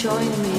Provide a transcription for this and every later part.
join me.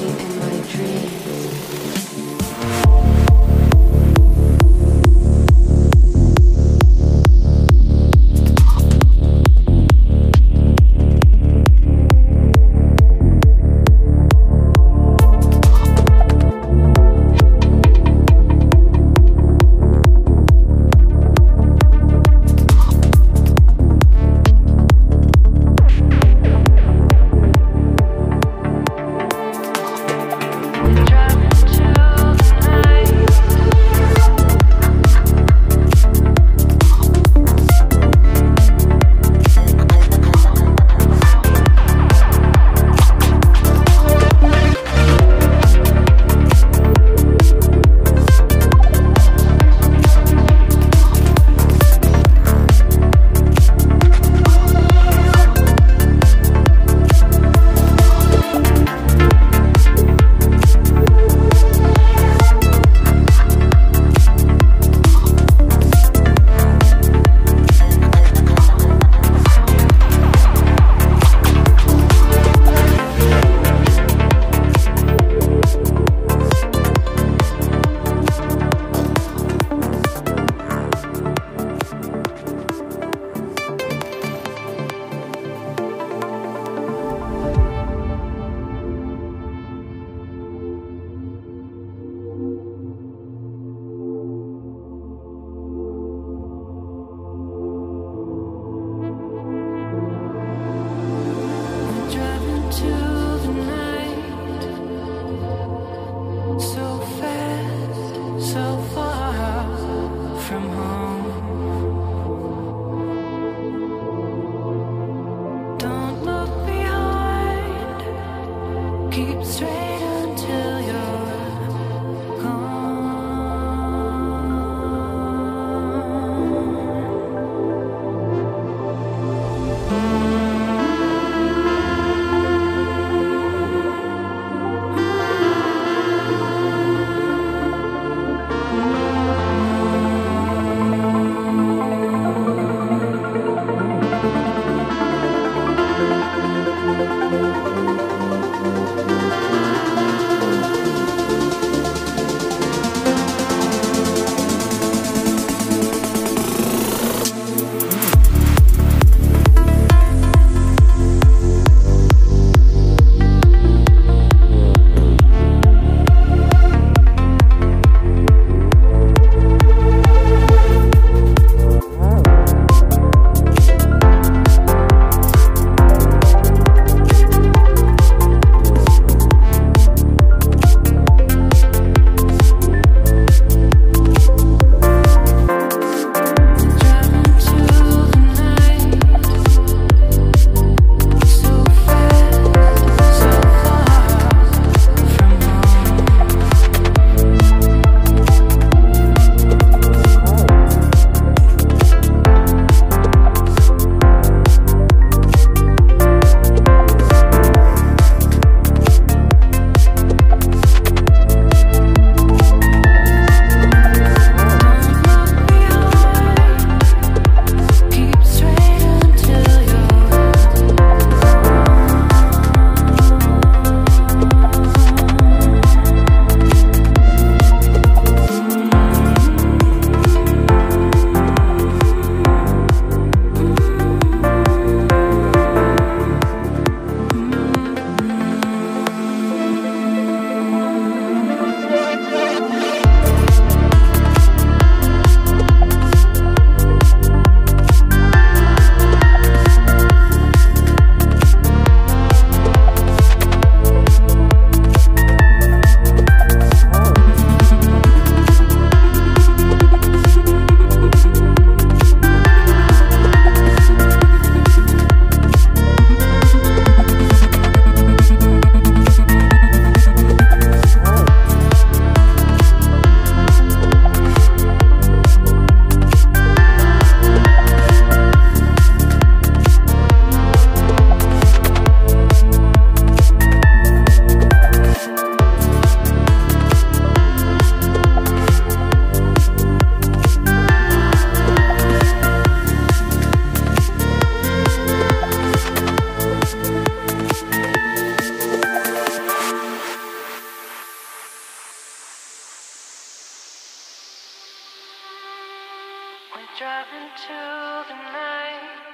We're driving to the night.